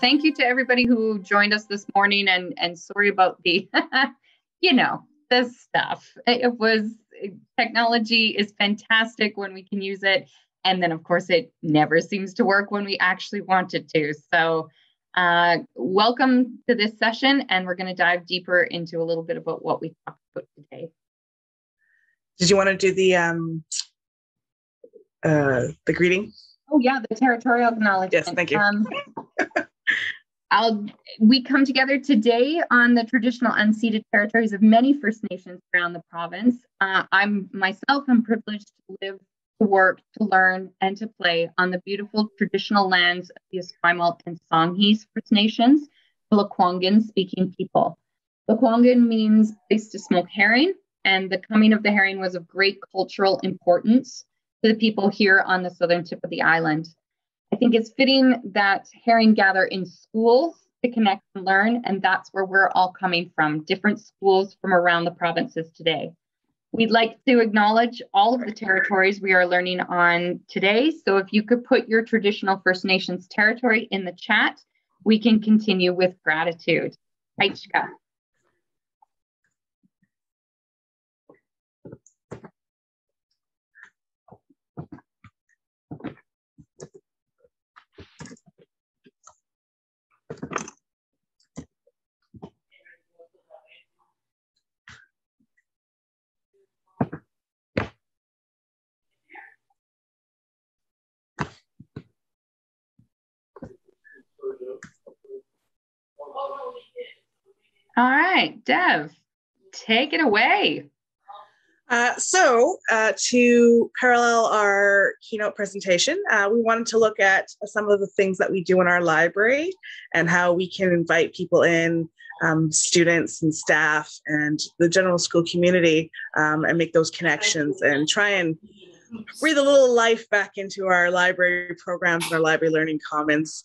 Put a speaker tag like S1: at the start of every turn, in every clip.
S1: thank you to everybody who joined us this morning and, and sorry about the, you know, this stuff. It was technology is fantastic when we can use it. And then, of course, it never seems to work when we actually want it to. So, uh, welcome to this session, and we're going to dive deeper into a little bit about what we talked about today.
S2: Did you want to do the um, uh, the greeting?
S1: Oh yeah, the territorial acknowledgement.
S2: Yes, thank you. Um,
S1: I'll, we come together today on the traditional unceded territories of many First Nations around the province. Uh, I'm myself am privileged to live, to work, to learn, and to play on the beautiful traditional lands of the Esquimalt and Songhees First Nations, the Lekwungen speaking people. Lekwungen means place to smoke herring, and the coming of the herring was of great cultural importance to the people here on the southern tip of the island. I think it's fitting that herring gather in schools to connect and learn, and that's where we're all coming from, different schools from around the provinces today. We'd like to acknowledge all of the territories we are learning on today. So if you could put your traditional First Nations territory in the chat, we can continue with gratitude. Aichka. All right, Dev, take it away.
S2: Uh, so, uh, to parallel our keynote presentation, uh, we wanted to look at some of the things that we do in our library and how we can invite people in, um, students and staff, and the general school community, um, and make those connections and try and breathe a little life back into our library programs and our library learning commons.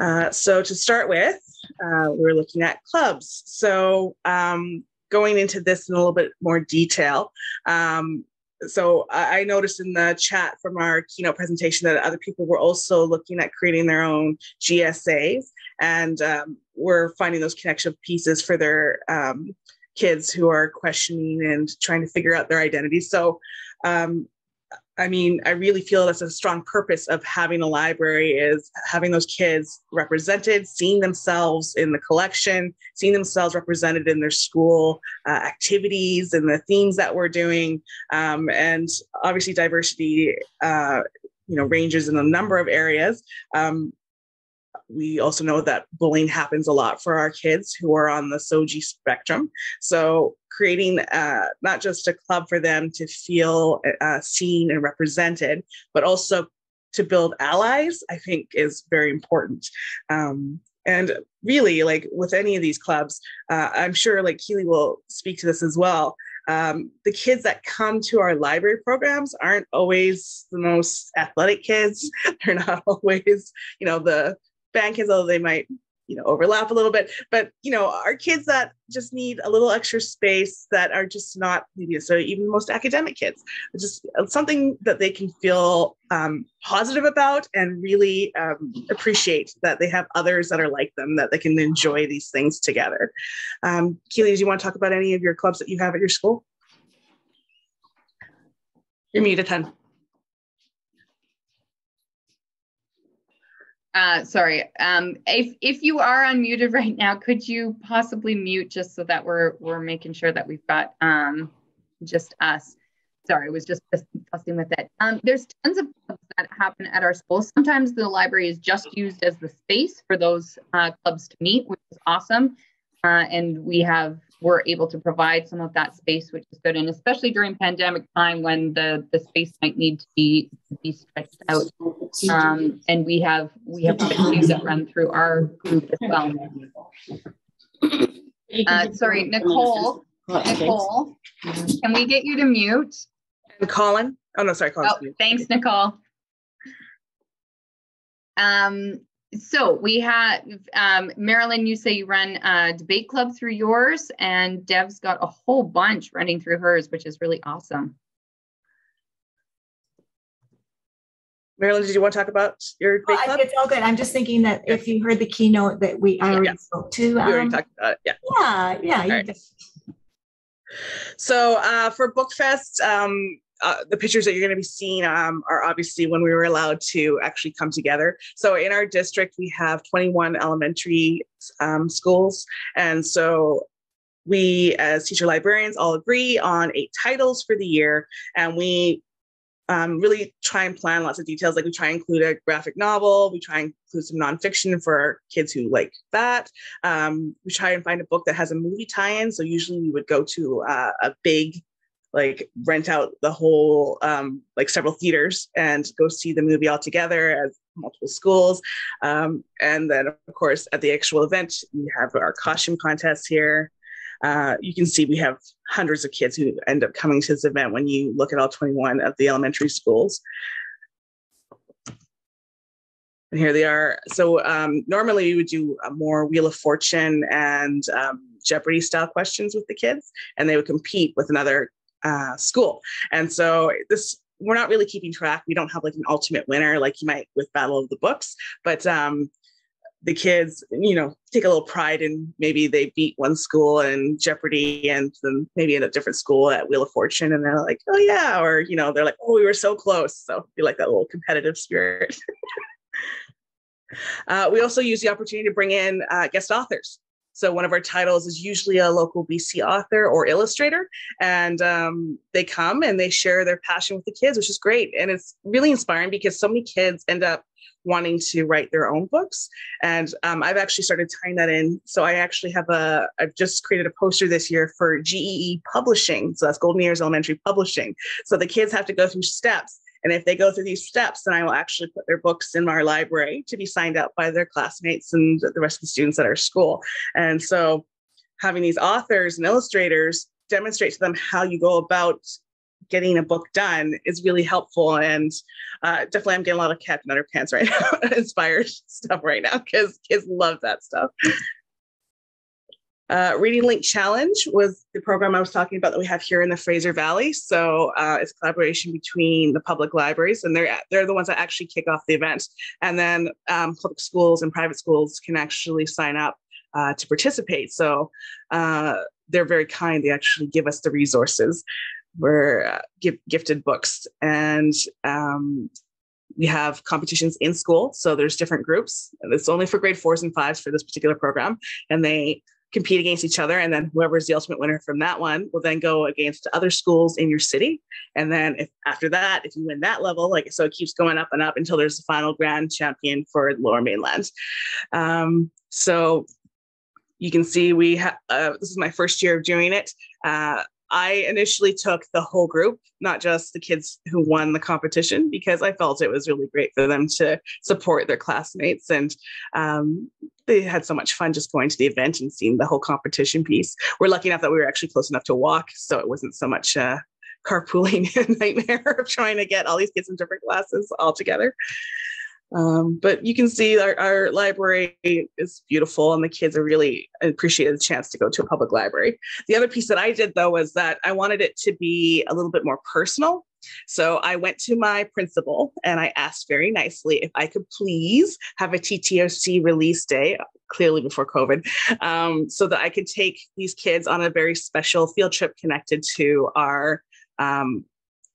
S2: Uh, so, to start with, uh, we're looking at clubs. So, um, going into this in a little bit more detail. Um, so I, noticed in the chat from our keynote presentation that other people were also looking at creating their own GSAs, and um, we're finding those connection pieces for their um, kids who are questioning and trying to figure out their identity. So um, I mean, I really feel that's a strong purpose of having a library is having those kids represented, seeing themselves in the collection, seeing themselves represented in their school uh, activities and the themes that we're doing, um, and obviously diversity, uh, you know, ranges in a number of areas. Um, we also know that bullying happens a lot for our kids who are on the SOGI spectrum. So creating uh, not just a club for them to feel uh, seen and represented, but also to build allies, I think is very important. Um, and really, like with any of these clubs, uh, I'm sure like Keely will speak to this as well. Um, the kids that come to our library programs aren't always the most athletic kids. They're not always, you know, the band kids, although they might, you know, overlap a little bit. But, you know, our kids that just need a little extra space that are just not maybe so even most academic kids, just something that they can feel um, positive about and really um, appreciate that they have others that are like them, that they can enjoy these things together. Um, Keely, do you want to talk about any of your clubs that you have at your school? You're muted, hun.
S1: Uh, sorry. Um, if if you are unmuted right now, could you possibly mute just so that we're we're making sure that we've got um, just us. Sorry, I was just fussing with it. Um, there's tons of clubs that happen at our school. Sometimes the library is just used as the space for those uh, clubs to meet, which is awesome. Uh, and we have we're able to provide some of that space, which is good. And especially during pandemic time when the, the space might need to be to be stretched out. Um, and we have we have activities that run through our group as well. Uh, sorry, Nicole. Nicole, can we get you to mute?
S2: And Colin. Oh no, sorry, Colin.
S1: Oh, thanks, Nicole. Um, so we have um, Marilyn. You say you run a debate club through yours, and Dev's got a whole bunch running through hers, which is really awesome.
S2: Marilyn, did you want to talk about your debate
S3: club? It's all good. I'm just thinking that yeah. if you heard the keynote that we I already yeah. spoke to.
S2: Um, we already talked about it. Yeah.
S3: Yeah. Yeah. Right. Just...
S2: So uh, for BookFest, um, uh, the pictures that you're going to be seeing um, are obviously when we were allowed to actually come together. So in our district, we have 21 elementary um, schools. And so we, as teacher librarians, all agree on eight titles for the year. And we um, really try and plan lots of details. Like we try and include a graphic novel, we try and include some nonfiction for kids who like that. Um, we try and find a book that has a movie tie-in. So usually we would go to uh, a big like rent out the whole um, like several theaters and go see the movie all together as multiple schools. Um, and then of course at the actual event we have our costume contest here. Uh, you can see we have hundreds of kids who end up coming to this event when you look at all 21 of the elementary schools. And here they are. So um, normally we would do more Wheel of Fortune and um, Jeopardy style questions with the kids, and they would compete with another uh, school. And so this we're not really keeping track. We don't have like an ultimate winner like you might with Battle of the Books, but um, the kids, you know, take a little pride in maybe they beat one school in Jeopardy and then maybe in a different school at Wheel of Fortune, and they're like, oh yeah, or you know, they're like, oh, we were so close. So be like that little competitive spirit. uh, we also use the opportunity to bring in uh, guest authors. So one of our titles is usually a local BC author or illustrator, and um, they come and they share their passion with the kids, which is great. And it's really inspiring because so many kids end up wanting to write their own books. And um, I've actually started tying that in. So I actually have a, I've just created a poster this year for GEE Publishing. So that's Golden Ears Elementary Publishing. So the kids have to go through steps and if they go through these steps, then I will actually put their books in our library to be signed out by their classmates and the rest of the students at our school. And so having these authors and illustrators demonstrate to them how you go about getting a book done is really helpful. And uh, definitely, I'm getting a lot of Captain Underpants right now, inspired stuff right now because kids love that stuff. Uh, Reading Link Challenge was the program I was talking about that we have here in the Fraser Valley. So uh, it's collaboration between the public libraries, and they're they're the ones that actually kick off the event. And then um, public schools and private schools can actually sign up uh, to participate. So uh, they're very kind. They actually give us the resources. We're uh, gifted books, and um, we have competitions in school. So there's different groups. It's only for grade fours and fives for this particular program, and they compete against each other and then whoever is the ultimate winner from that one will then go against other schools in your city. And then if after that if you win that level like so it keeps going up and up until there's the final grand champion for lower mainland. Um, so you can see we have uh, this is my first year of doing it. Uh, I initially took the whole group, not just the kids who won the competition, because I felt it was really great for them to support their classmates. And um, they had so much fun just going to the event and seeing the whole competition piece. We're lucky enough that we were actually close enough to walk, so it wasn't so much uh, carpooling nightmare of trying to get all these kids in different classes all together. Um, but you can see our, our, library is beautiful and the kids are really appreciated the chance to go to a public library. The other piece that I did though was that I wanted it to be a little bit more personal. So I went to my principal and I asked very nicely if I could please have a TTOC release day, clearly before COVID, um, so that I could take these kids on a very special field trip connected to our um,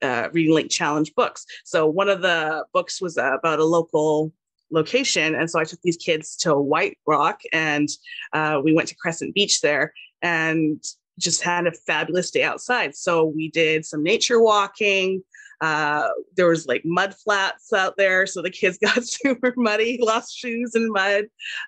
S2: uh, Reading Link Challenge books. So one of the books was about a local location. And so I took these kids to White Rock and uh, we went to Crescent Beach there and just had a fabulous day outside. So we did some nature walking. Uh, there was like mud flats out there, so the kids got super muddy, lost shoes in mud.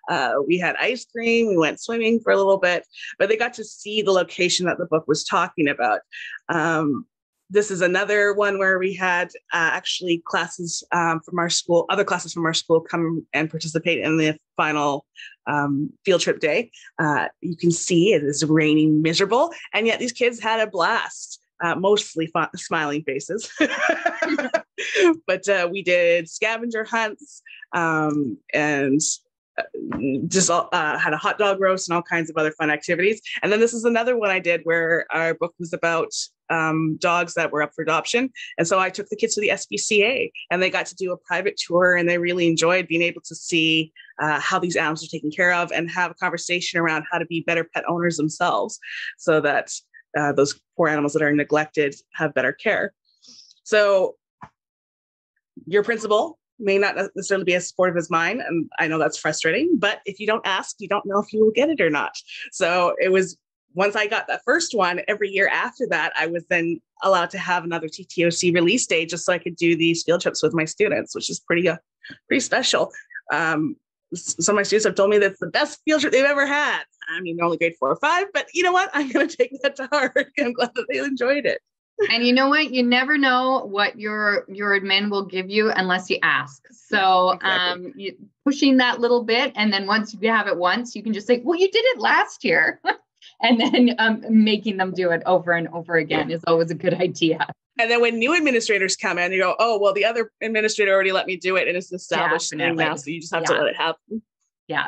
S2: Uh, we had ice cream. We went swimming for a little bit, but they got to see the location that the book was talking about. Um, this is another one where we had uh, actually classes um, from our school, other classes from our school come and participate in the final um, field trip day. Uh, you can see it is raining miserable, and yet these kids had a blast. Uh, mostly smiling faces. but uh, we did scavenger hunts um, and just uh, had a hot dog roast and all kinds of other fun activities. And then this is another one I did where our book was about um, dogs that were up for adoption. And so I took the kids to the SPCA and they got to do a private tour and they really enjoyed being able to see uh, how these animals are taken care of and have a conversation around how to be better pet owners themselves so that uh, those poor animals that are neglected have better care. So your principal may not necessarily be as supportive as mine. And I know that's frustrating, but if you don't ask, you don't know if you will get it or not. So it was once I got that first one, every year after that, I was then allowed to have another TTOC release day just so I could do these field trips with my students, which is pretty, uh, pretty special. Um, some of my students have told me that's the best field trip they've ever had. I mean, only grade four or five, but you know what? I'm going to take that to heart. I'm glad that they enjoyed it
S1: and you know what? You never know what your your admin will give you unless you ask. So exactly. um, you, pushing that little bit, and then once you have it once, you can just say, "Well, you did it last year," and then um, making them do it over and over again is always a good idea.
S2: And then when new administrators come in, you go, "Oh, well, the other administrator already let me do it, and it's established thing now, so you just have yeah. to let it happen."
S1: Yeah,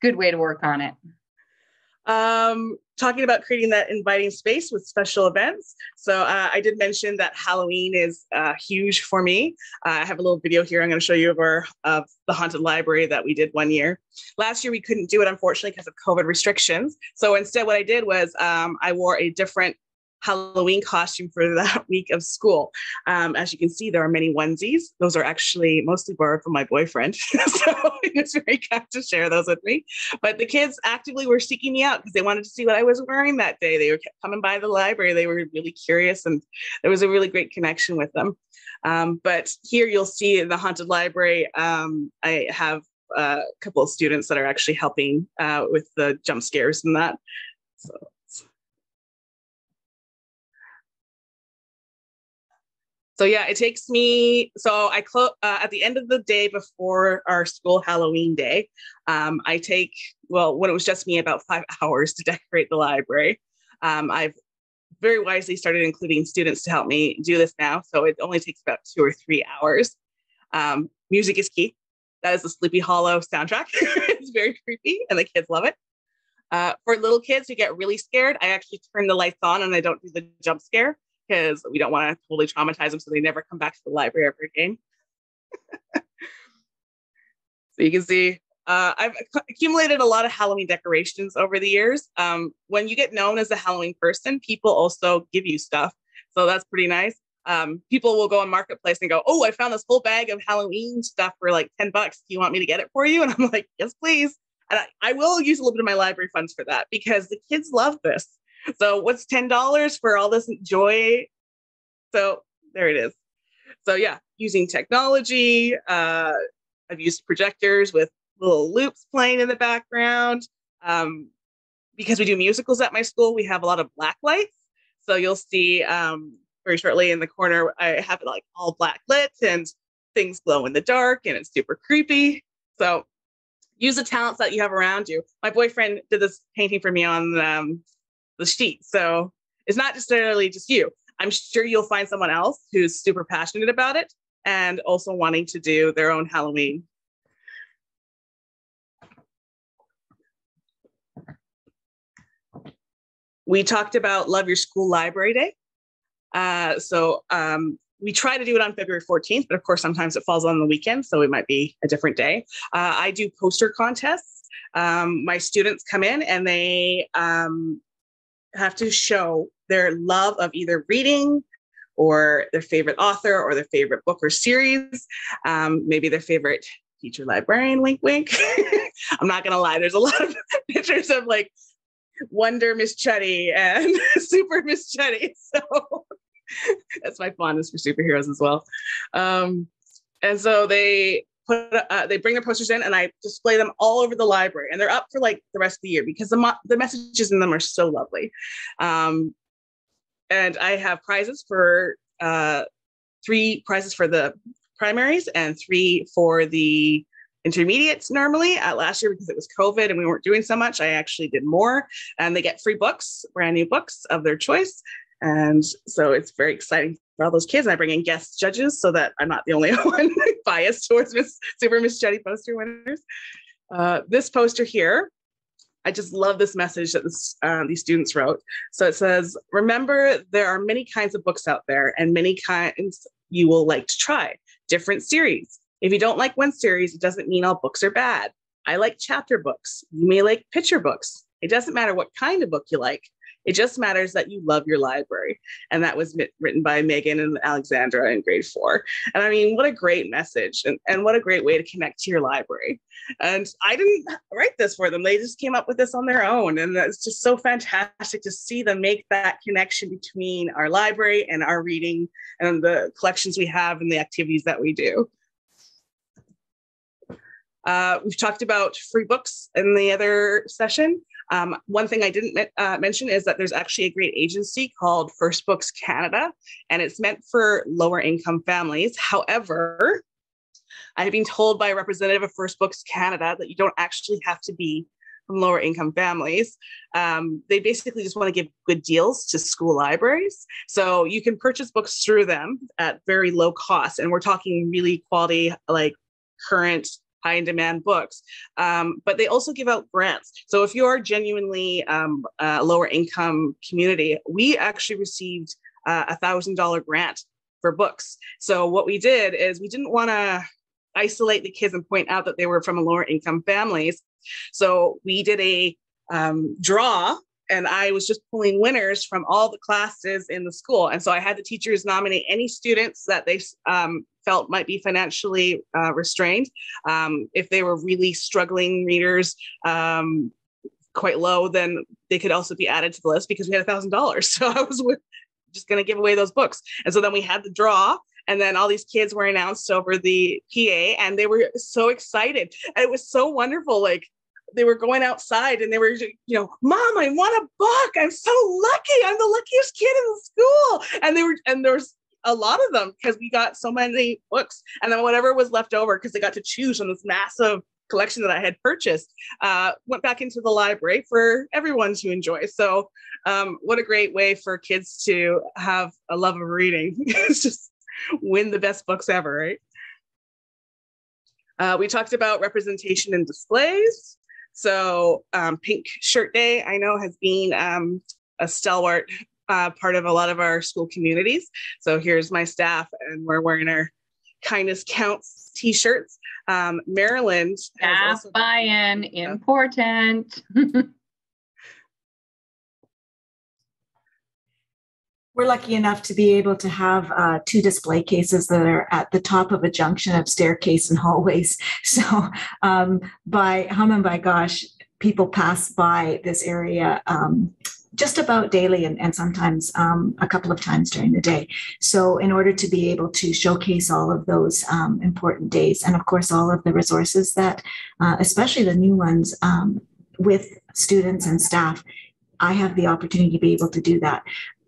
S1: good way to work on it.
S2: Um, talking about creating that inviting space with special events. So uh, I did mention that Halloween is uh, huge for me. Uh, I have a little video here I'm going to show you of our of the haunted library that we did one year. Last year we couldn't do it unfortunately because of COVID restrictions. So instead, what I did was um, I wore a different Halloween costume for that week of school. Um, as you can see, there are many onesies. Those are actually mostly borrowed from my boyfriend. so he was very kind to share those with me. But the kids actively were seeking me out because they wanted to see what I was wearing that day. They were coming by the library. They were really curious, and there was a really great connection with them. Um, but here you'll see in the haunted library, um, I have a couple of students that are actually helping uh, with the jump scares and that. So So yeah, it takes me. So I close uh, at the end of the day before our school Halloween day. Um, I take well when it was just me about five hours to decorate the library. Um, I've very wisely started including students to help me do this now. So it only takes about two or three hours. Um, music is key. That is the Sleepy Hollow soundtrack. it's very creepy, and the kids love it. Uh, for little kids who get really scared, I actually turn the lights on and I don't do the jump scare because we don't want to totally traumatize them so they never come back to the library ever again. so you can see uh, I've accumulated a lot of Halloween decorations over the years. Um, when you get known as a Halloween person, people also give you stuff. So that's pretty nice. Um, people will go on marketplace and go, "Oh, I found this whole bag of Halloween stuff for like ten bucks. Do you want me to get it for you?" And I'm like, "Yes, please." And I, I will use a little bit of my library funds for that because the kids love this. So what's ten dollars for all this joy? So there it is. So yeah, using technology. Uh, I've used projectors with little loops playing in the background. Um, because we do musicals at my school, we have a lot of black lights. So you'll see um, very shortly in the corner, I have it like all black lit and things glow in the dark and it's super creepy. So use the talents that you have around you. My boyfriend did this painting for me on um, the sheet. So it's not necessarily just you. I'm sure you'll find someone else who's super passionate about it and also wanting to do their own Halloween. We talked about Love Your School Library Day. Uh, so um, we try to do it on February 14th, but of course, sometimes it falls on the weekend, so it might be a different day. Uh, I do poster contests. Um, my students come in and they um, have to show their love of either reading or their favorite author or their favorite book or series, um, maybe their favorite teacher librarian, wink, wink. I'm not going to lie, there's a lot of pictures of like Wonder Miss Chudy and Super Miss Chudy. So that's my fondness for superheroes as well. Um, and so they put uh, they bring their posters in and I display them all over the library and they're up for like the rest of the year because the mo- the messages in them are so lovely. Um, and I have prizes for uh, three prizes for the primaries and three for the intermediates normally. At last year because it was covid and we weren't doing so much i actually did more and they get free books brand new books of their choice. And so it's very exciting for all those kids and i bring in guest judges so that i'm not the only one biased towards Miss Super Miss Chudy poster winners. Uh, this poster here, I just love this message that this, uh, these students wrote. So it says, remember, there are many kinds of books out there and many kinds you will like to try, different series. If you don't like one series, it doesn't mean all books are bad. I like chapter books. You may like picture books. It doesn't matter what kind of book you like. It just matters that you love your library. And that was written by Megan and Alexandra in grade four. And I mean, what a great message and, and what a great way to connect to your library. And I didn't write this for them. They just came up with this on their own. And it's just so fantastic to see them make that connection between our library and our reading and the collections we have and the activities that we do. Uh, we've talked about free books in the other session. Um, one thing I didn't uh, mention is that there's actually a great agency called First Books Canada, and it's meant for lower income families. However, I've been told by a representative of First Books Canada that you don't actually have to be from lower income families. Um, they basically just want to give good deals to school libraries. So you can purchase books through them at very low cost. And we're talking really quality, like current high in demand books. Um, but they also give out grants. So if you're genuinely um, a lower income community, we actually received uh, a thousand dollar grant for books. So what we did is we didn't want to isolate the kids and point out that they were from a lower income families. So we did a um, draw and I was just pulling winners from all the classes in the school. And so I had the teachers nominate any students that they um, felt might be financially uh, restrained. Um, if they were really struggling readers, um, quite low, then they could also be added to the list because we had a thousand dollars. So I was just going to give away those books. And so then we had the draw and then all these kids were announced over the PA and they were so excited. And it was so wonderful. Like they were going outside and they were, you know, mom, I want a book. I'm so lucky. I'm the luckiest kid in the school. And they were, and there was a lot of them because we got so many books. And then whatever was left over, because they got to choose from this massive collection that I had purchased, uh, went back into the library for everyone to enjoy. So, um, what a great way for kids to have a love of reading. it's just win the best books ever, right? Uh, we talked about representation and displays. So, um, Pink Shirt Day, I know, has been um, a stalwart uh, part of a lot of our school communities. So, here's my staff, and we're wearing our Kindness Counts t shirts. Um, Marilyn.
S1: Staff buy in, important.
S3: We're lucky enough to be able to have uh, two display cases that are at the top of a junction of staircase and hallways. So, um, by hum and by gosh, people pass by this area um, just about daily and, and sometimes um, a couple of times during the day. So, in order to be able to showcase all of those um, important days, and of course, all of the resources that, uh, especially the new ones um, with students and staff, I have the opportunity to be able to do that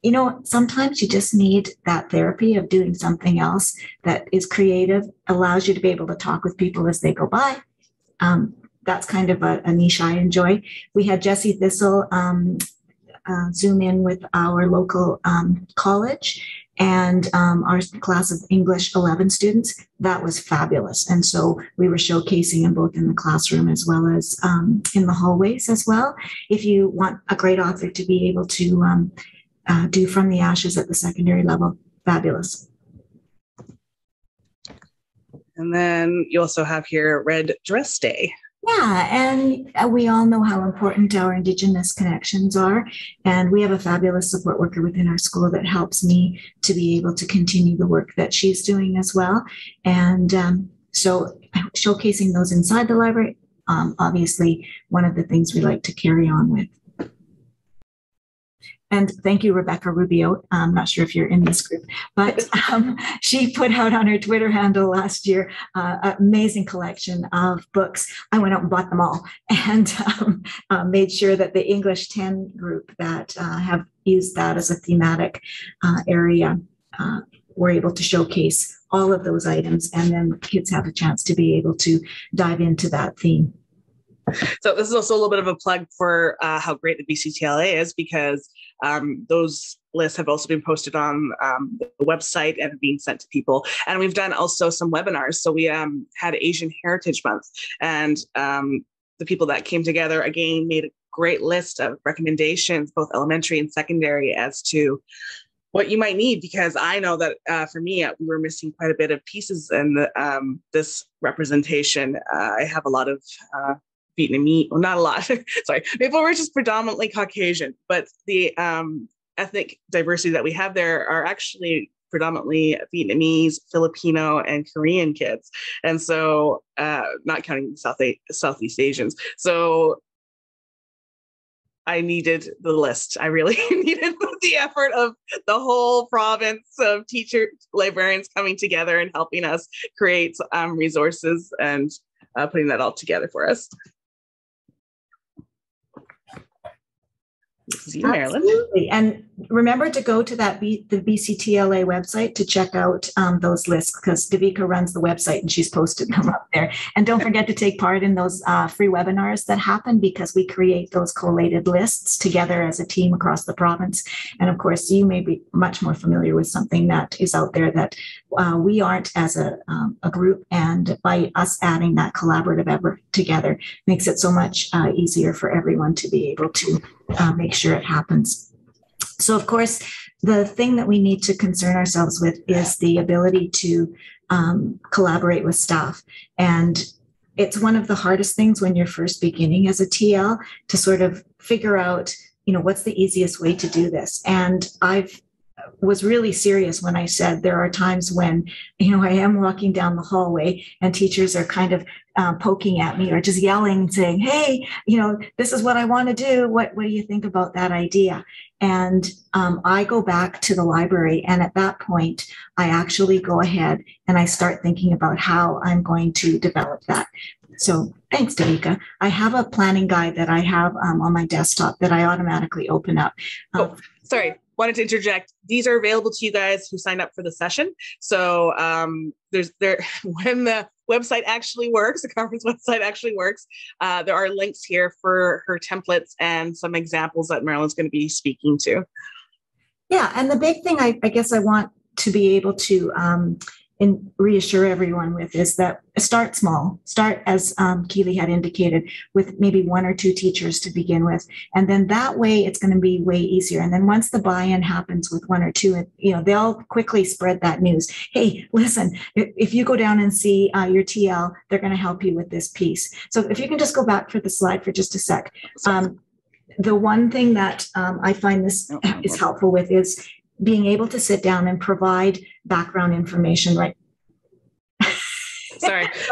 S3: you know, sometimes you just need that therapy of doing something else that is creative, allows you to be able to talk with people as they go by. Um, that's kind of a, a, niche I enjoy. We had Jesse Thistle um, uh, zoom in with our local um, college and um, our class of English 11 students. That was fabulous. And so we were showcasing them both in the classroom as well as um, in the hallways as well. If you want a great author to be able to um, uh, do from the ashes at the secondary level. Fabulous.
S2: And then you also have here Red Dress Day.
S3: Yeah, and uh, we all know how important our Indigenous connections are. And we have a fabulous support worker within our school that helps me to be able to continue the work that she's doing as well. And um, so, showcasing those inside the library, um, obviously, one of the things we like to carry on with. And thank you, Rebecca Rubio. I'm not sure if you're in this group, but um, she put out on her Twitter handle last year uh, an amazing collection of books. I went out and bought them all and um, uh, made sure that the English 10 group that uh, have used that as a thematic uh, area uh, were able to showcase all of those items. And then kids have a chance to be able to dive into that theme.
S2: So this is also a little bit of a plug for uh, how great the BCTLA is because um, those lists have also been posted on um, the website and being sent to people. And we've done also some webinars. So we um, had Asian Heritage Month, and um, the people that came together again made a great list of recommendations, both elementary and secondary, as to what you might need because I know that uh, for me, uh, we were missing quite a bit of pieces in um, this representation. Uh, I have a lot of uh, Vietnamese, well, not a lot, sorry, people were just predominantly Caucasian, but the um, ethnic diversity that we have there are actually predominantly Vietnamese, Filipino, and Korean kids. And so, uh, not counting South A- Southeast Asians. So I needed the list. I really needed the effort of the whole province of teacher librarians coming together and helping us create um, resources and uh, putting that all together for us. This is you, Marilyn.
S3: Absolutely. And remember to go to that B, the BCTLA website to check out um, those lists because Devika runs the website and she's posted them up there. And don't forget to take part in those uh, free webinars that happen because we create those collated lists together as a team across the province. And of course, you may be much more familiar with something that is out there that uh, we aren't as a, um, a group. And by us adding that collaborative effort together makes it so much uh, easier for everyone to be able to uh, make sure it happens. So, of course, the thing that we need to concern ourselves with is the ability to um, collaborate with staff. And it's one of the hardest things when you're first beginning as a TL to sort of figure out, you know, what's the easiest way to do this. And I've was really serious when I said there are times when, you know, I am walking down the hallway and teachers are kind of uh, poking at me or just yelling saying, "Hey, you know, this is what I want to do. What what do you think about that idea?" And um, I go back to the library, and at that point, I actually go ahead and I start thinking about how I'm going to develop that. So thanks, Devika. I have a planning guide that I have um, on my desktop that I automatically open up.
S2: Um, oh, sorry wanted to interject these are available to you guys who signed up for the session so um, there's there when the website actually works the conference website actually works. Uh, there are links here for her templates and some examples that marilyn's going to be speaking to.
S3: Yeah and the big thing i, I guess i want to be able to um, and reassure everyone with is that start small. Start, as um, Keely had indicated, with maybe one or two teachers to begin with. And then that way it's going to be way easier. And then once the buy in happens with one or two, you know, they'll quickly spread that news. Hey, listen, if you go down and see uh, your TL, they're going to help you with this piece. So if you can just go back for the slide for just a sec. Um, the one thing that um, I find this is helpful with is being able to sit down and provide background information right
S2: Sorry.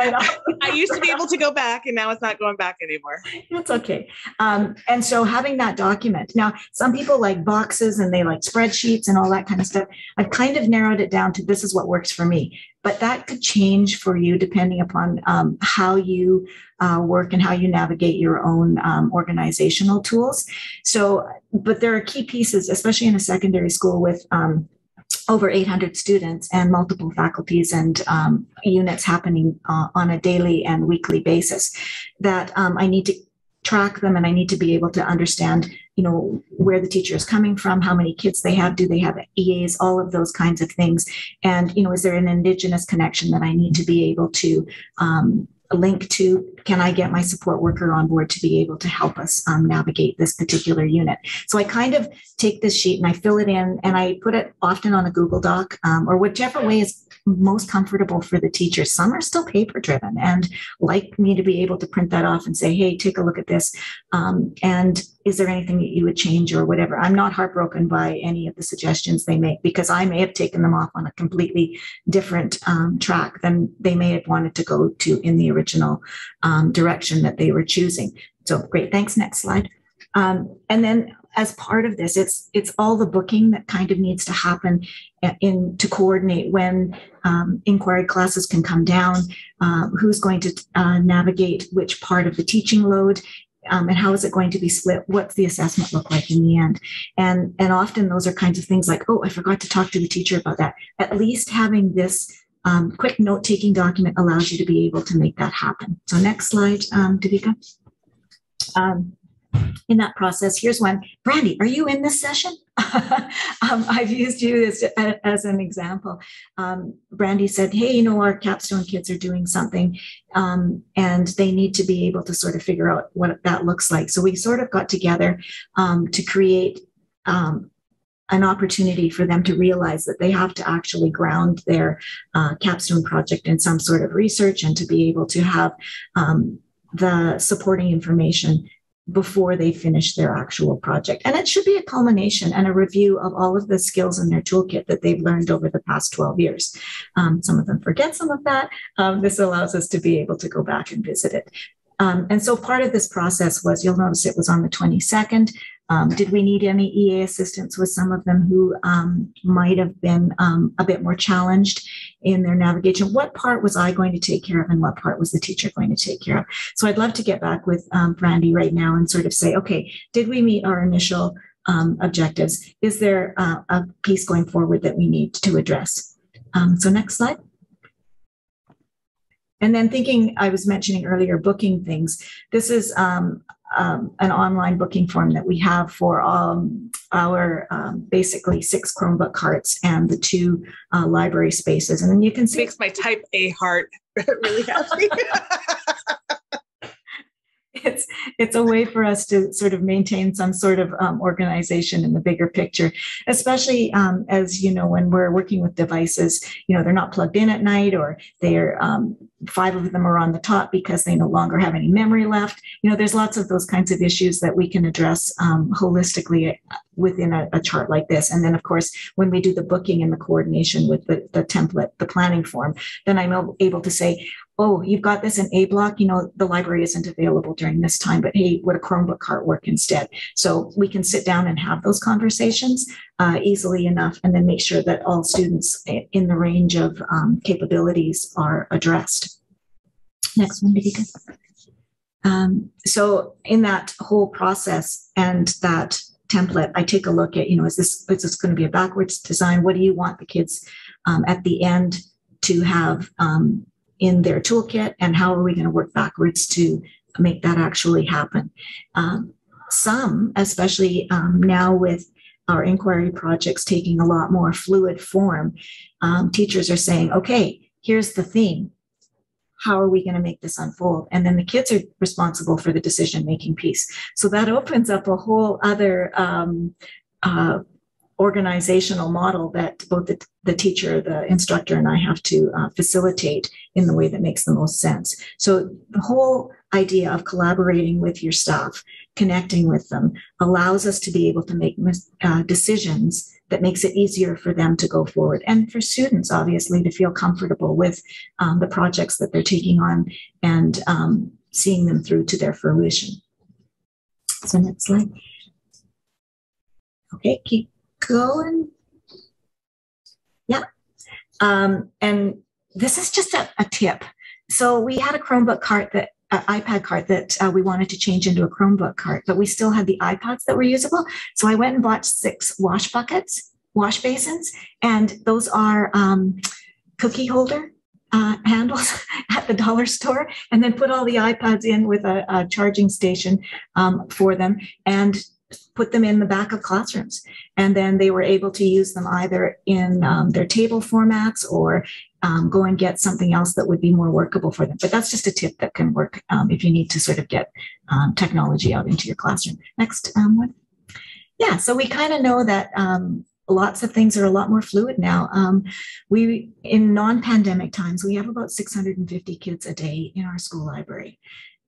S2: I used to be able to go back and now it's not going back anymore.
S3: That's okay. Um, and so having that document. Now, some people like boxes and they like spreadsheets and all that kind of stuff. I've kind of narrowed it down to this is what works for me. But that could change for you depending upon um, how you uh, work and how you navigate your own um, organizational tools. So, but there are key pieces, especially in a secondary school with um, over 800 students and multiple faculties and um, units happening uh, on a daily and weekly basis that um, i need to track them and i need to be able to understand you know where the teacher is coming from how many kids they have do they have eas all of those kinds of things. And you know is there an indigenous connection that i need to be able to um, link to can I get my support worker on board to be able to help us um, navigate this particular unit? So I kind of take this sheet and I fill it in and I put it often on a Google Doc um, or whichever way is most comfortable for the teacher. Some are still paper driven and like me to be able to print that off and say, hey, take a look at this. Um, and is there anything that you would change or whatever? I'm not heartbroken by any of the suggestions they make because I may have taken them off on a completely different um, track than they may have wanted to go to in the original um, direction that they were choosing. So great, thanks. Next slide. Um, and then as part of this, it's it's all the booking that kind of needs to happen in to coordinate when um, inquiry classes can come down, uh, who's going to uh, navigate which part of the teaching load, um, and how is it going to be split? What's the assessment look like in the end? And and often those are kinds of things like oh i forgot to talk to the teacher about that. At least having this um, quick note taking document allows you to be able to make that happen. So next slide um, Devika. Um, in that process, here's one. Brandy, are you in this session? um, I've used you as, as an example. Um, Brandy said, Hey, you know, our capstone kids are doing something um, and they need to be able to sort of figure out what that looks like. So we sort of got together um, to create um, an opportunity for them to realize that they have to actually ground their uh, capstone project in some sort of research and to be able to have um, the supporting information before they finish their actual project. And it should be a culmination and a review of all of the skills in their toolkit that they've learned over the past 12 years. Um, some of them forget some of that. Um, this allows us to be able to go back and visit it. Um, and so part of this process was, you'll notice it was on the 22nd. Um, did we need any EA assistance with some of them who um, might have been um, a bit more challenged in their navigation? What part was I going to take care of and what part was the teacher going to take care of? So I'd love to get back with um, Brandy right now and sort of say, okay, did we meet our initial um, objectives? Is there uh, a piece going forward that we need to address? Um, so next slide. And then thinking, I was mentioning earlier, booking things. This is um, um, an online booking form that we have for um, our um, basically six Chromebook carts and the two uh, library spaces. And then you can see.
S2: Makes my type A heart really happy.
S3: it's it's a way for us to sort of maintain some sort of um, organization in the bigger picture especially um, as you know when we're working with devices you know they're not plugged in at night or they're um, five of them are on the top because they no longer have any memory left. You know there's lots of those kinds of issues that we can address um, holistically within a, a, chart like this. And then of course when we do the booking and the coordination with the, the template the planning form then i'm able to say oh, you've got this in A block, you know, the library isn't available during this time, but hey, would a Chromebook cart work instead? So we can sit down and have those conversations uh, easily enough and then make sure that all students in the range of um, capabilities are addressed. Next one, Devika. Um, so in that whole process and that template, I take a look at, you know, is this, is this going to be a backwards design? What do you want the kids um, at the end to have um, in their toolkit and how are we going to work backwards to make that actually happen. Um, some, especially um, now with our inquiry projects taking a lot more fluid form, um, teachers are saying, okay, here's the theme. How are we going to make this unfold? And then the kids are responsible for the decision making piece. So that opens up a whole other um, uh, organizational model that both the, the teacher, the instructor, and I have to uh, facilitate in the way that makes the most sense. So the whole idea of collaborating with your staff, connecting with them, allows us to be able to make uh, decisions that makes it easier for them to go forward and for students obviously to feel comfortable with um, the projects that they're taking on and um, seeing them through to their fruition so next slide okay keep going. Yeah. Um, and this is just a, a, tip. So we had a Chromebook cart that uh, iPad cart that uh, we wanted to change into a Chromebook cart, but we still had the iPods that were usable. So I went and bought six wash buckets, wash basins, and those are um, cookie holder uh, handles at the dollar store and then put all the iPads in with a, a charging station um, for them. And put them in the back of classrooms. And then they were able to use them either in um, their table formats or um, go and get something else that would be more workable for them. But that's just a tip that can work um, if you need to sort of get um, technology out into your classroom. Next um, one. Yeah, so we kind of know that um, lots of things are a lot more fluid now. Um, we in non-pandemic times, we have about 650 kids a day in our school library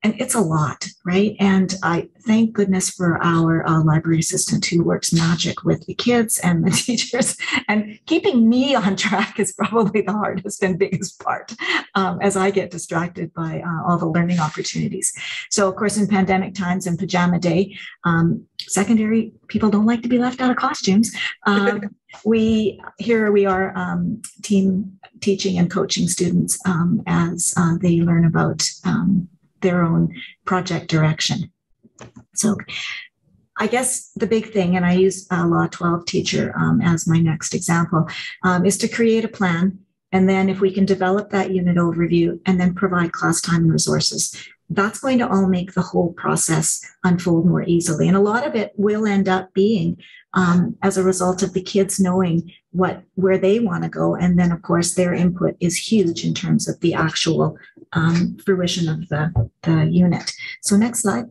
S3: and it's a lot, right? And I thank goodness for our uh, library assistant who works magic with the kids and the teachers. And keeping me on track is probably the hardest and biggest part um, as I get distracted by uh, all the learning opportunities. So, of course, in pandemic times and pajama day, um, secondary people don't like to be left out of costumes. Um, we here we are um, team teaching and coaching students um, as uh, they learn about um, their own project direction. So I guess the big thing, and I use a Law 12 teacher um, as my next example, um, is to create a plan. And then if we can develop that unit overview and then provide class time and resources, that's going to all make the whole process unfold more easily. And a lot of it will end up being um, as a result of the kids knowing what where they want to go. And then, of course, their input is huge in terms of the actual um, fruition of the, the unit. So next slide.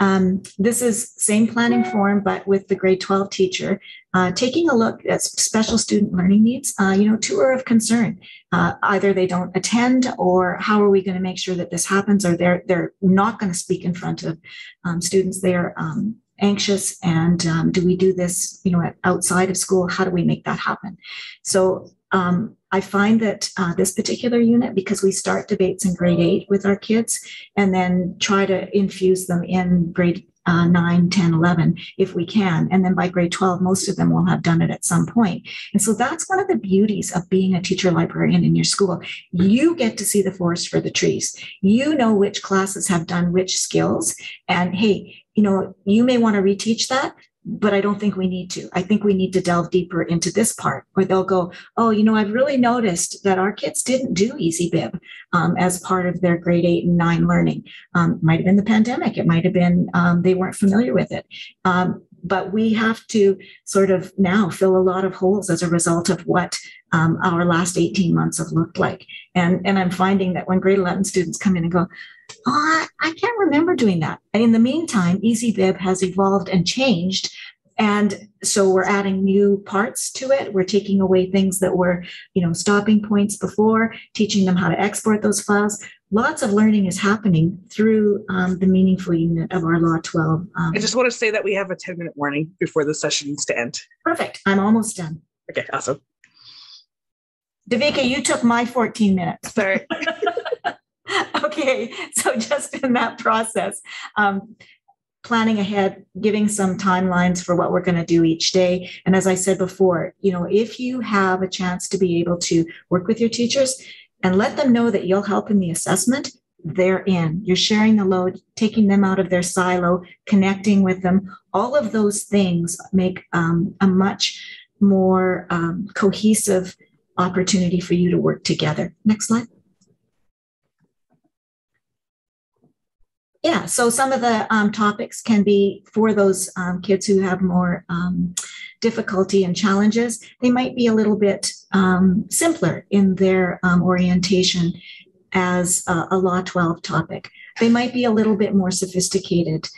S3: Um, this is same planning form, but with the grade 12 teacher, uh, taking a look at special student learning needs, uh, you know, two are of concern. Uh, either they don't attend or how are we going to make sure that this happens or they're, they're not going to speak in front of um, students. They're um, anxious and um, do we do this, you know, outside of school? How do we make that happen? So um, I find that uh, this particular unit, because we start debates in grade eight with our kids and then try to infuse them in grade uh, 9, 10, 11, if we can. And then by grade 12, most of them will have done it at some point. And so that's one of the beauties of being a teacher librarian in your school. You get to see the forest for the trees. You know which classes have done which skills. And hey, you know, you may want to reteach that, but I don't think we need to. I think we need to delve deeper into this part where they'll go, oh, you know, I've really noticed that our kids didn't do EasyBib um, as part of their grade eight and nine learning. Um, might have been the pandemic. It might have been um, they weren't familiar with it. Um, but we have to sort of now fill a lot of holes as a result of what um, our last 18 months have looked like. And, and I'm finding that when grade 11 students come in and go, oh, I, I can't remember doing that. And in the meantime, EasyBib has evolved and changed. And so we're adding new parts to it. We're taking away things that were, you know, stopping points before, teaching them how to export those files. Lots of learning is happening through um, the meaningful unit of our Law 12. Um,
S2: I just want to say that we have a 10 minute warning before the session needs to end.
S3: Perfect. I'm almost done.
S2: Okay, awesome.
S3: Devika, you took my 14 minutes.
S2: Sorry.
S3: okay, so just in that process, um, planning ahead, giving some timelines for what we're going to do each day. And as I said before, you know, if you have a chance to be able to work with your teachers and let them know that you'll help in the assessment, they're in. You're sharing the load, taking them out of their silo, connecting with them. All of those things make um, a much more um, cohesive opportunity for you to work together. Next slide. Yeah, so some of the um, topics can be for those um, kids who have more um, difficulty and challenges. They might be a little bit um, simpler in their um, orientation as a, a Law 12 topic. They might be a little bit more sophisticated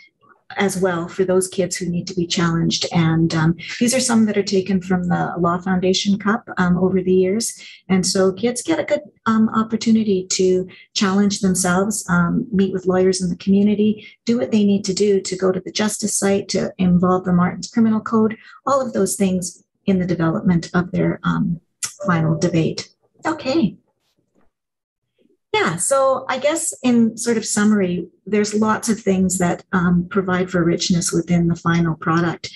S3: as well for those kids who need to be challenged. And um, these are some that are taken from the Law Foundation Cup um, over the years. And so kids get a good um, opportunity to challenge themselves, um, meet with lawyers in the community, do what they need to do to go to the justice site, to involve the Martin's Criminal Code, all of those things in the development of their um, final debate. Okay. Yeah, so I guess in sort of summary, there's lots of things that um, provide for richness within the final product.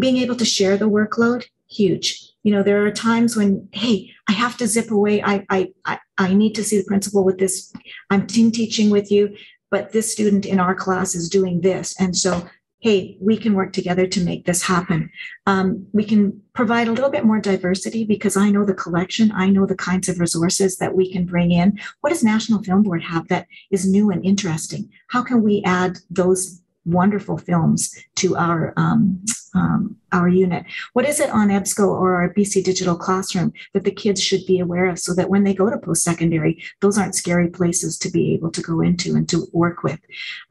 S3: Being able to share the workload, huge. You know, there are times when, hey, I have to zip away. I I I, I need to see the principal with this. I'm team teaching with you, but this student in our class is doing this, and so hey, we can work together to make this happen. Um, we can provide a little bit more diversity because I know the collection, I know the kinds of resources that we can bring in. What does National Film Board have that is new and interesting? How can we add those wonderful films to our um, um, our unit. What is it on EBSCO or our BC Digital Classroom that the kids should be aware of so that when they go to post secondary, those aren't scary places to be able to go into and to work with.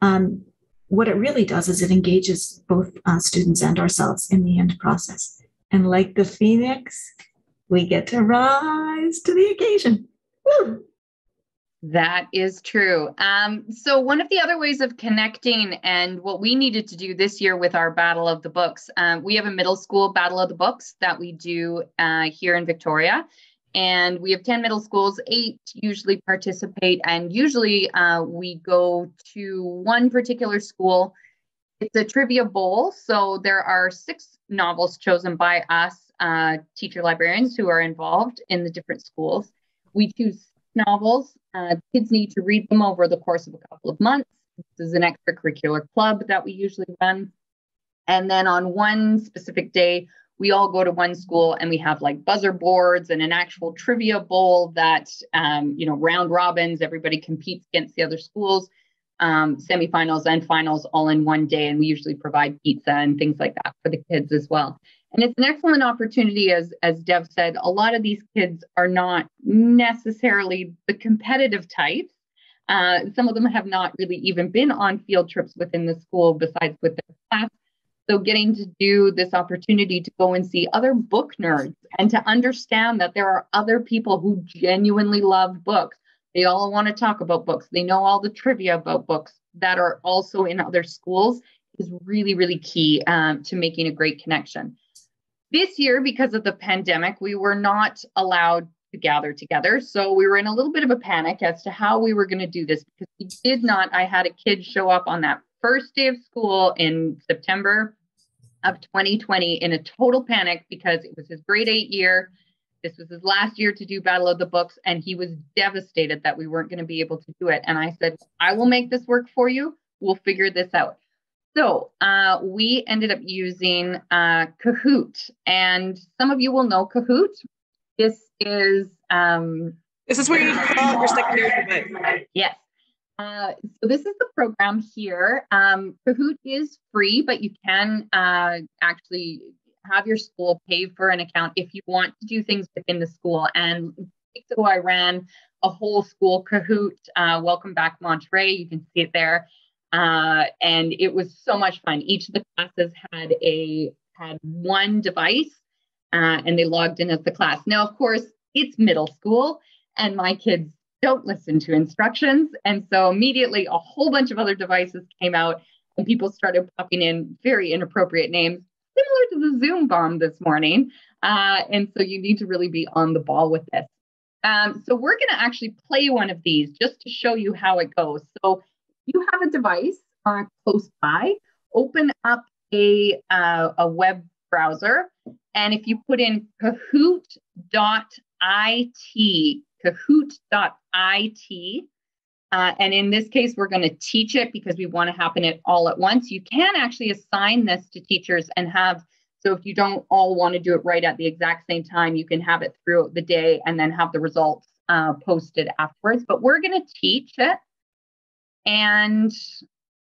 S3: Um, what it really does is it engages both uh, students and ourselves in the end process. And like the phoenix, we get to rise to the occasion. Woo!
S1: That is true. Um, so, one of the other ways of connecting and what we needed to do this year with our Battle of the Books, um, we have a middle school Battle of the Books that we do uh, here in Victoria and we have 10 middle schools. Eight usually participate and usually uh, we go to one particular school. It's a trivia bowl so there are six novels chosen by us uh, teacher librarians who are involved in the different schools. We choose novels. Uh, kids need to read them over the course of a couple of months. This is an extracurricular club that we usually run. And then on one specific day we all go to one school and we have like buzzer boards and an actual trivia bowl that um, you know round robins everybody competes against the other schools um, semifinals and finals all in one day. And we usually provide pizza and things like that for the kids as well. And it's an excellent opportunity, as as Dev said. A lot of these kids are not necessarily the competitive types. Uh, some of them have not really even been on field trips within the school besides with their class. So getting to do this opportunity to go and see other book nerds and to understand that there are other people who genuinely love books. They all want to talk about books. They know all the trivia about books that are also in other schools is really, really key um, to making a great connection. This year, because of the pandemic, we were not allowed to gather together. So we were in a little bit of a panic as to how we were going to do this because we did not. I had a kid show up on that first day of school in September of 2020 in a total panic because it was his grade eight year. This was his last year to do Battle of the Books, and he was devastated that we weren't going to be able to do it. And I said, I will make this work for you. We'll figure this out. So uh, we ended up using uh, Kahoot, and some of you will know Kahoot. This is um,
S2: this is where you call your secondary device.
S1: Yes. Uh, so this is the program here. Um, Kahoot is free, but you can uh, actually have your school pay for an account if you want to do things within the school. And weeks ago, I ran a whole school Kahoot. Uh, Welcome back, Monterey. You can see it there, uh, and it was so much fun. Each of the classes had a had one device, uh, and they logged in as the class. Now, of course, it's middle school, and my kids don't listen to instructions. And so immediately a whole bunch of other devices came out and people started popping in very inappropriate names, similar to the Zoom bomb this morning. Uh, and so you need to really be on the ball with this. Um, so we're going to actually play one of these just to show you how it goes. So you have a device uh, close by, open up a, uh, a web browser. And if you put in kahoot.it, kahoot.it. Uh, and in this case, we're going to teach it because we want to happen it all at once. You can actually assign this to teachers and have, so if you don't all want to do it right at the exact same time, you can have it throughout the day and then have the results uh, posted afterwards. But we're going to teach it. And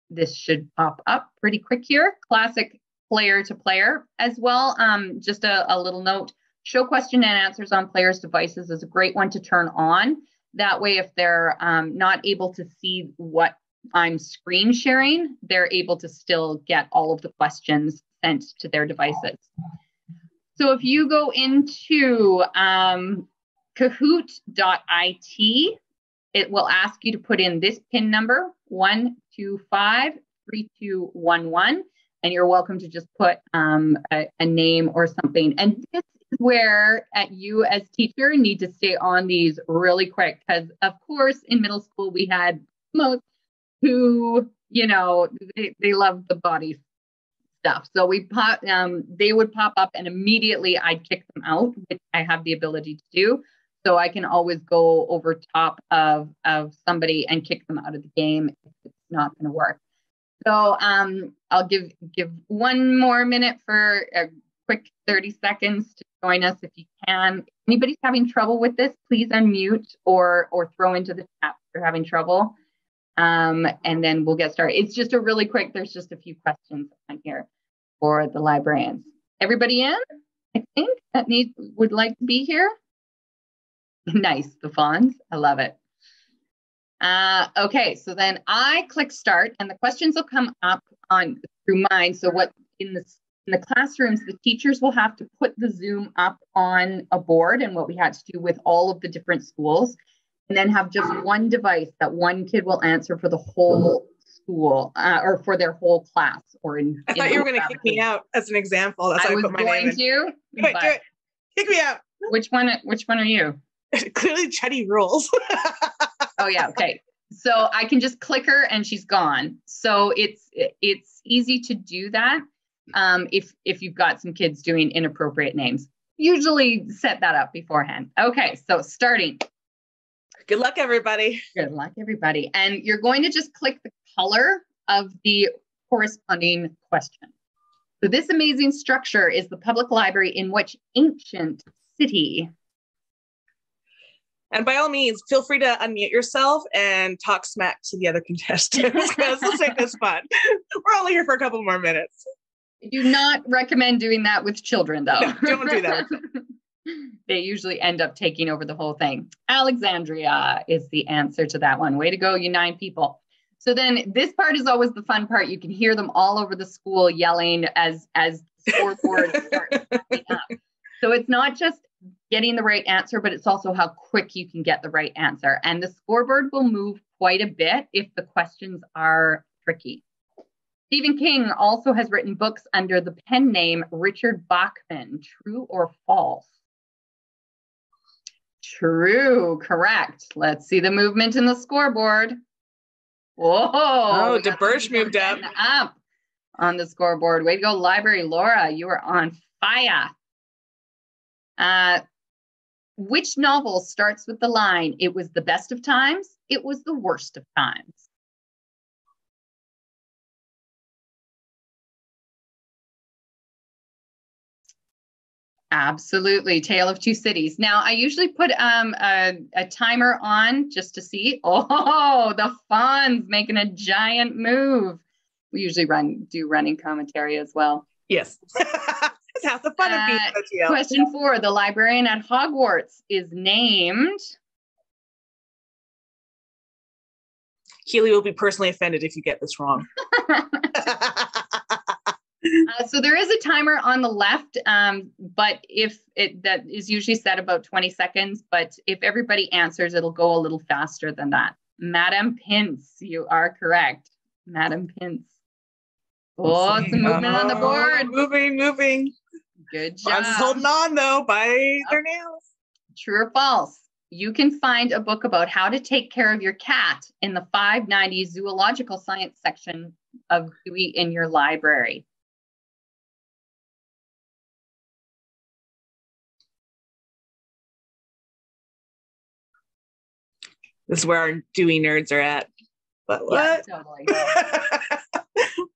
S1: this should pop up pretty quick here. Classic player to player as well. Um, just a, a little note Show question and answers on players' devices is a great one to turn on. That way, if they're um, not able to see what I'm screen sharing, they're able to still get all of the questions sent to their devices. So if you go into um, kahoot.it, it will ask you to put in this PIN number, 1253211, and you're welcome to just put um, a, a, name or something. And this where at you as teacher need to stay on these really quick because of course in middle school we had most who you know they, they love the body stuff. So we pop um, they would pop up and immediately i'd kick them out which i have the ability to do. So i can always go over top of of somebody and kick them out of the game if it's not going to work. So um, i'll give give one more minute for a quick 30 seconds to join us if you can. If anybody's having trouble with this, please unmute or or throw into the chat if you're having trouble. Um, and then we'll get started. It's just a really quick, there's just a few questions on here for the librarians. Everybody in? I think that needs would like to be here. nice, the Fonz. I love it. Uh, okay, so then I click start and the questions will come up on through mine. So what in the in the classrooms, the teachers will have to put the Zoom up on a board and what we had to do with all of the different schools, and then have just one device that one kid will answer for the whole school uh, or for their whole class. Or in,
S2: I thought you were going to kick me out as an example. That's
S1: I,
S2: I
S1: was
S2: put my
S1: going
S2: name
S1: to.
S2: In. Do it, do it. Kick me out.
S1: Which one? Which one are you?
S2: Clearly, Chetty rules.
S1: oh yeah. Okay. So I can just click her and she's gone. So it's it's easy to do that um, if if you've got some kids doing inappropriate names. Usually set that up beforehand. Okay, so starting.
S2: Good luck, everybody.
S1: Good luck, everybody. And you're going to just click the color of the corresponding question. So this amazing structure is the public library in which ancient city?
S2: And by all means, feel free to unmute yourself and talk smack to the other contestants because this fun. We're only here for a couple more minutes.
S1: I do not recommend doing that with children, though.
S2: No, don't do that.
S1: they usually end up taking over the whole thing. Alexandria is the answer to that one. Way to go, you nine people. So then this part is always the fun part. You can hear them all over the school yelling as as the scoreboard starts up. So it's not just getting the right answer, but it's also how quick you can get the right answer. And the scoreboard will move quite a bit if the questions are tricky. Stephen King also has written books under the pen name Richard Bachman. True or false? True, correct. Let's see the movement in the scoreboard. Whoa.
S2: Oh, DeBerge moved up.
S1: Up on the scoreboard. Way to go, Library Laura. You are on fire. Uh, which novel starts with the line, it was the best of times, it was the worst of times? Absolutely. Tale of Two Cities. Now, I usually put um, a, a, timer on just to see. Oh, the Fonz making a giant move. We usually run do running commentary as well.
S2: Yes. It's half the fun of being
S1: uh, Question four The librarian at Hogwarts is named.
S2: Keely will be personally offended if you get this wrong.
S1: Uh, so there is a timer on the left, um, but if it that is usually set about 20 seconds, but if everybody answers, it'll go a little faster than that. Madam Pince, you are correct. Madam Pince. Oh, some movement oh, on the oh, board.
S2: Moving, moving.
S1: Good job.
S2: I'm holding on though by their nails.
S1: True or false? You can find a book about how to take care of your cat in the 590 zoological science section of Dewey in your library.
S2: This is where our Dewey nerds are at. But what?
S1: Yeah, totally.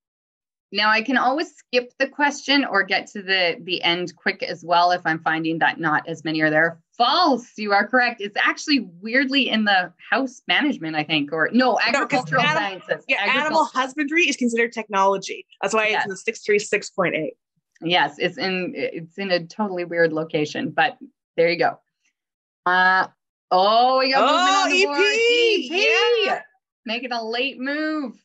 S1: now I can always skip the question or get to the the end quick as well if I'm finding that not as many are there. False. You are correct. It's actually weirdly in the house management, I think, or no, agricultural no, animal,
S2: sciences. Yeah, animal husbandry is considered technology. That's why yes. it's in the six three six point eight.
S1: Yes, it's in it's in a totally weird location, but there you go. Uh Oh, we got oh, movement on the EP. board. EP. Yeah. Making a late move.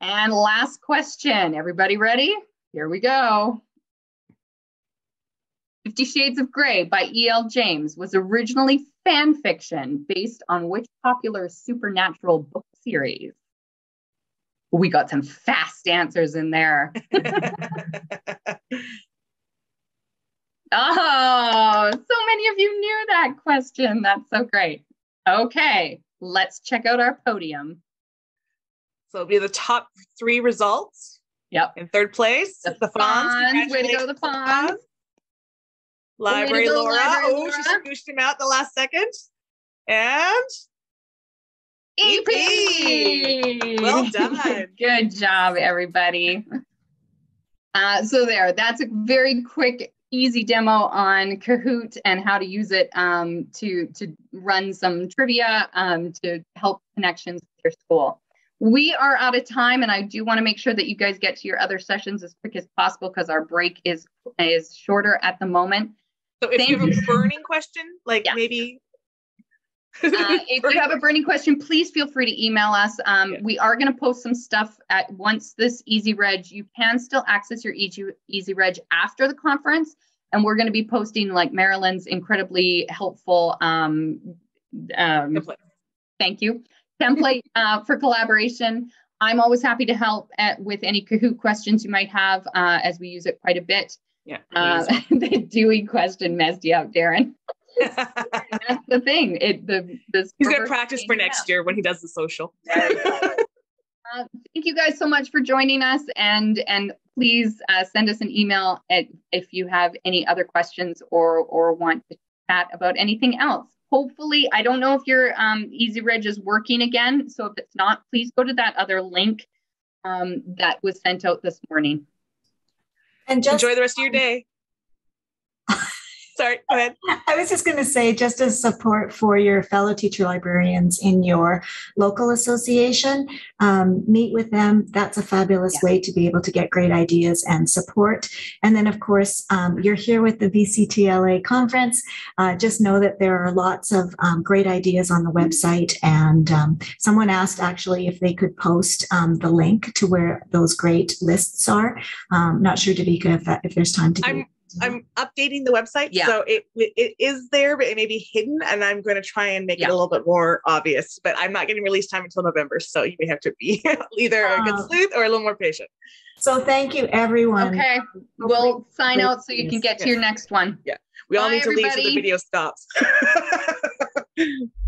S1: And last question. Everybody ready? Here we go. Fifty Shades of Grey by E.L. James was originally fan fiction based on which popular supernatural book series? We got some fast answers in there. Oh, so many of you knew that question. That's so great. Okay, let's check out our podium.
S2: So it'll be the top three results.
S1: Yep.
S2: In third place, the, the Fonz.
S1: Way to go, the Fonz.
S2: Library go, Laura. Library oh, Laura. she scooshed him out the last second. And
S1: EP.
S2: EP. Well done.
S1: Good job, everybody. Uh, so there, that's a very quick easy demo on Kahoot and how to use it um, to, to run some trivia um, to help connections with your school. We are out of time, and I do want to make sure that you guys get to your other sessions as quick as possible because our break is is shorter at the moment.
S2: So if you have a burning question, like yeah. maybe
S1: uh, if you have a burning question, please feel free to email us. Um, yeah. We are going to post some stuff at once this Easy Reg. You can still access your Easy, Easy Reg after the conference, and we're going to be posting like Marilyn's incredibly helpful. Um, um, thank you template uh, for collaboration. I'm always happy to help at, with any Kahoot questions you might have, uh, as we use it quite a bit.
S2: Yeah. Uh,
S1: the Dewey question messed you up, Darren. That's the thing. It the
S2: this he's gonna practice for next out. year when he does the social.
S1: uh, thank you guys so much for joining us, and and please uh, send us an email at, if you have any other questions or or want to chat about anything else. Hopefully, I don't know if your um, Easy Reg is working again. So if it's not, please go to that other link um, that was sent out this morning.
S2: And just enjoy the rest of your day. Sorry, go ahead.
S3: I was just going to say, just as support for your fellow teacher librarians in your local association, um, meet with them. That's a fabulous yeah. way to be able to get great ideas and support. And then, of course, um, you're here with the BCTLA conference. Uh, just know that there are lots of um, great ideas on the website. And um, someone asked actually if they could post um, the link to where those great lists are. Um, not sure, Devika, if, that, if there's time to.
S2: I'm- I'm updating the website, yeah. so it it is there, but it may be hidden, and I'm going to try and make yeah. it a little bit more obvious. But I'm not getting release time until November, so you may have to be either a good ah. sleuth or a little more patient.
S3: So thank you, everyone.
S1: Okay, we'll sign out so you can get to your next one.
S2: Yeah, we all need to everybody. leave so the video stops.